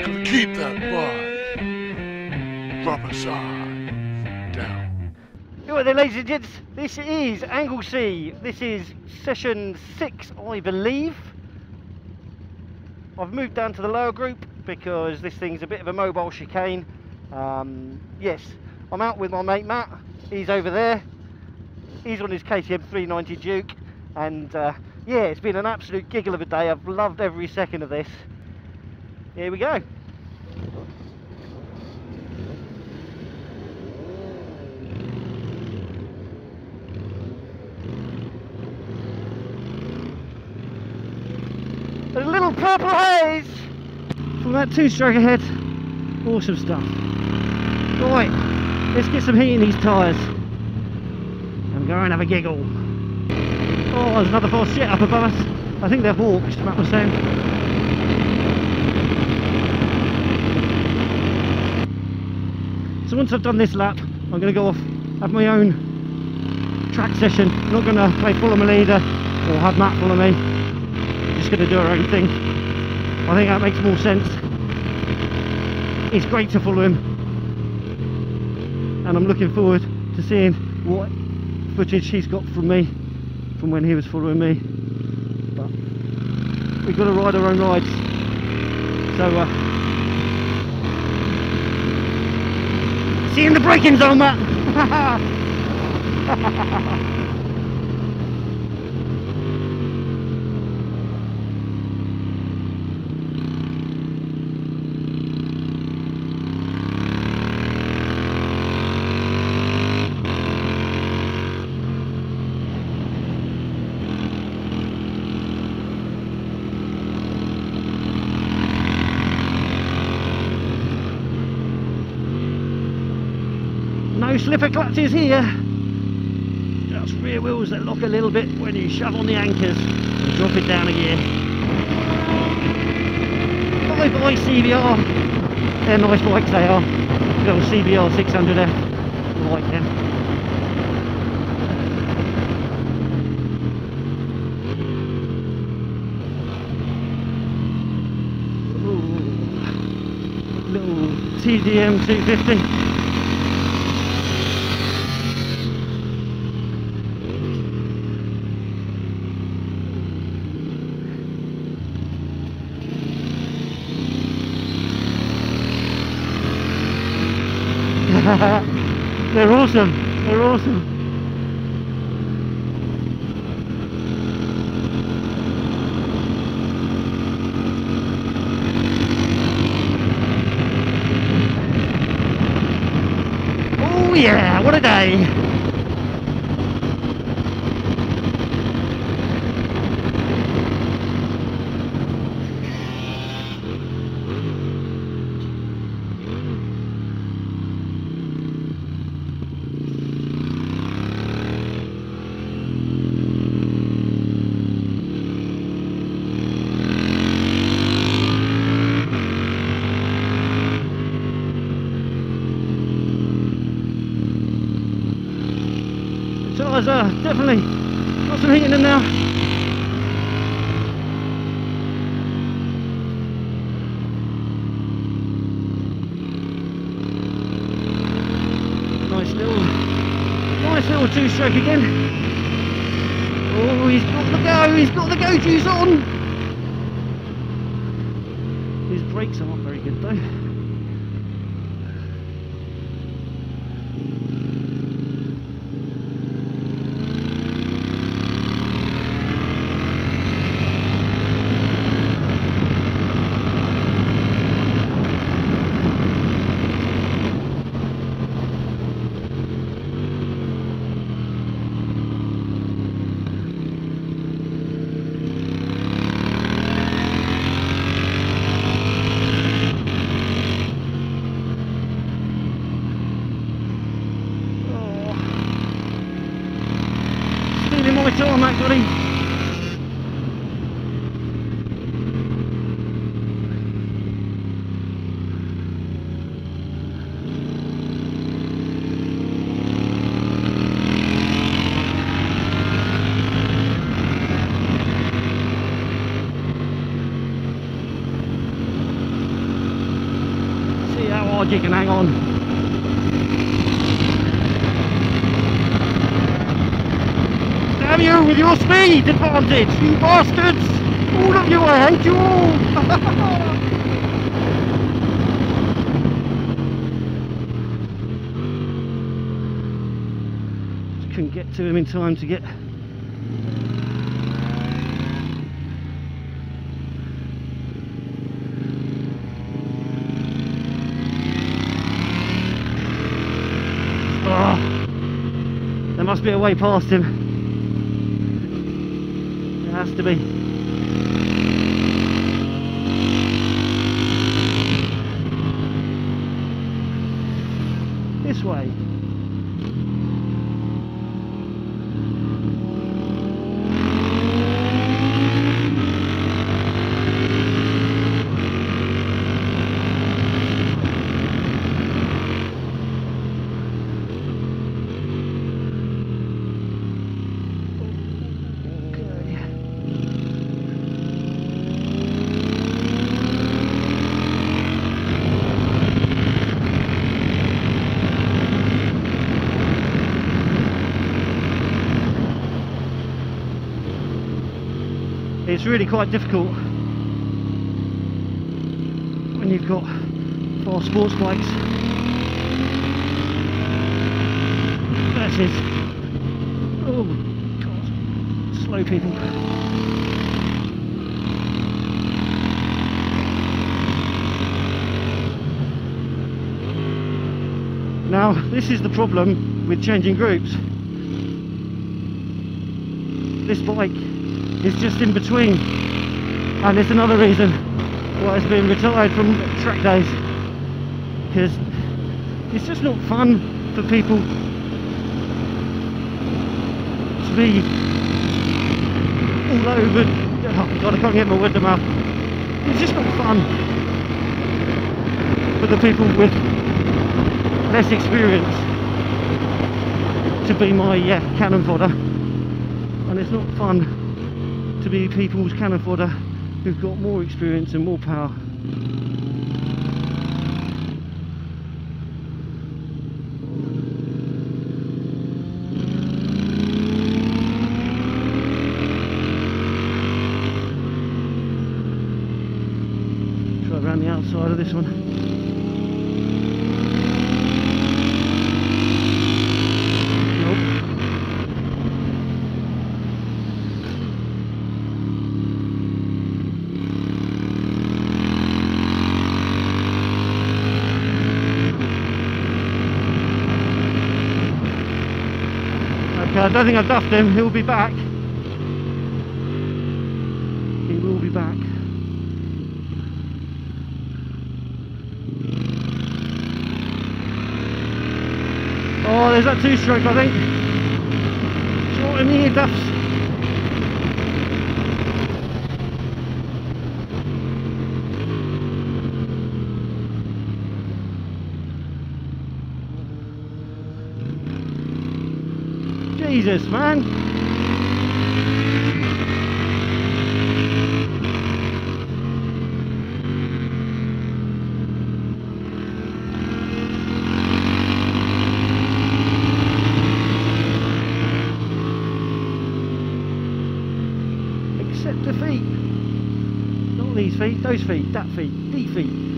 Keep that bike. Proper size. Down. Right then ladies and gents, this is Anglesey. This is session six, I believe. I've moved down to the lower group because this thing's a bit of a mobile chicane. Um, yes, I'm out with my mate Matt. He's over there. He's on his KTM 390 Duke. And uh, yeah, it's been an absolute giggle of a day. I've loved every second of this. Here we go. A little purple haze from that two-stroke ahead. Awesome stuff. Right, let's get some heat in these tyres and go and have a giggle. Oh, there's another false shit up above us. I think they've walked, Matt was saying. So once I've done this lap, I'm going to go off, have my own track session. I'm not going to play follow my leader or have Matt follow me. I'm just going to do our own thing. I think that makes more sense. It's great to follow him. And I'm looking forward to seeing what footage he's got from me from when he was following me. But we've got to ride our own rides. So uh, see you in the braking zone, Matt. No slipper clutches here. Just rear wheels that lock a little bit when you shove on the anchors and drop it down a gear. Bye bye CBR. They're nice bikes they are. Little CBR 600F. I like them. TDM 250. They're awesome. They're awesome. Oh yeah, what a day. Tyres are definitely got some heat in them now. Nice little, nice little two-stroke again. Oh, he's got the go, he's got the go juice on. His brakes aren't very good though. Hard can hang on. Damn you with your speed advantage, you bastards! All of you, I hate you all! Couldn't get to him in time to get Oh, there must be a way past him. There has to be. This way. It's really quite difficult when you've got four sports bikes. Is. Oh god. Slow people. Now, this is the problem with changing groups. This bike is just in between, and it's another reason why it's been retired from track days. Because it's just not fun for people to be all over. Oh god, I can't get my word to mouth. It's just not fun for the people with less experience to be my cannon fodder and it's not fun to be people's cannon fodder who've got more experience and more power try around the outside of this one Nope. Okay, I don't think I've duffed him. He'll be back. He will be back. Oh, there's that two-stroke, I think. Do you know. Jesus, man. Accept defeat. Not these feet, those feet, that feet, defeat.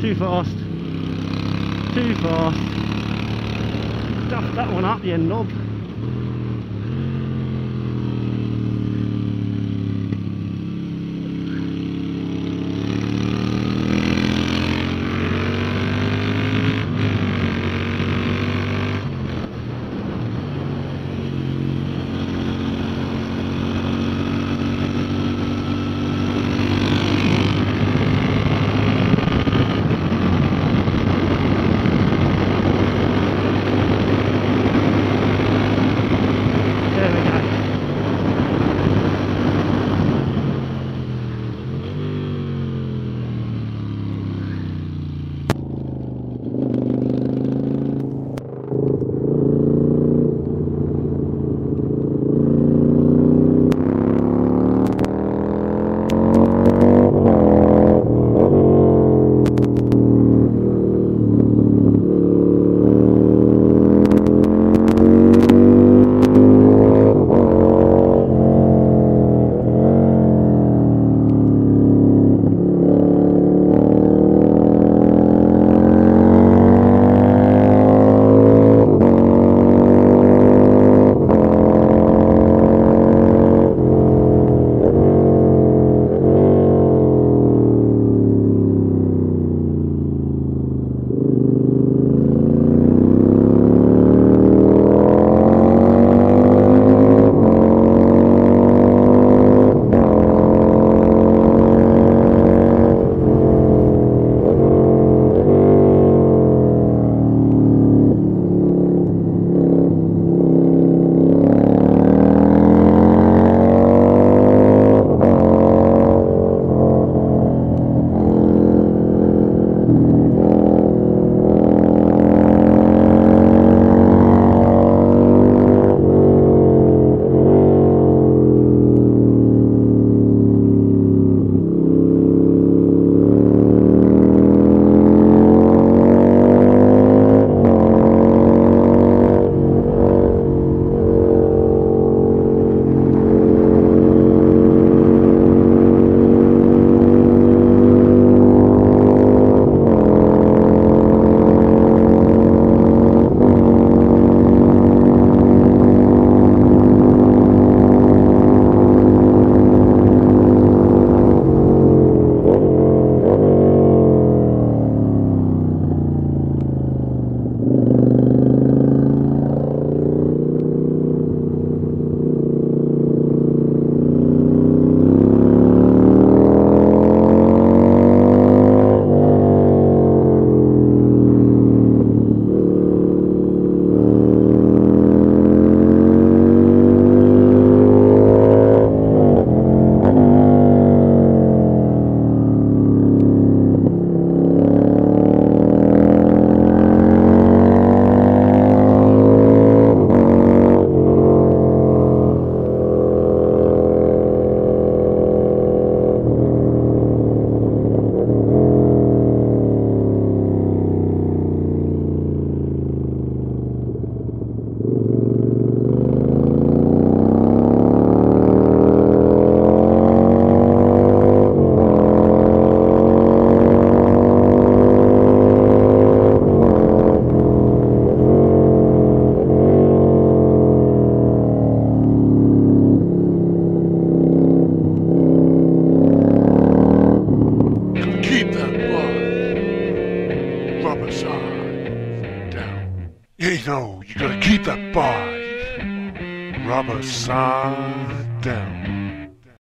Too fast. Too fast. Duff that one up, you knob.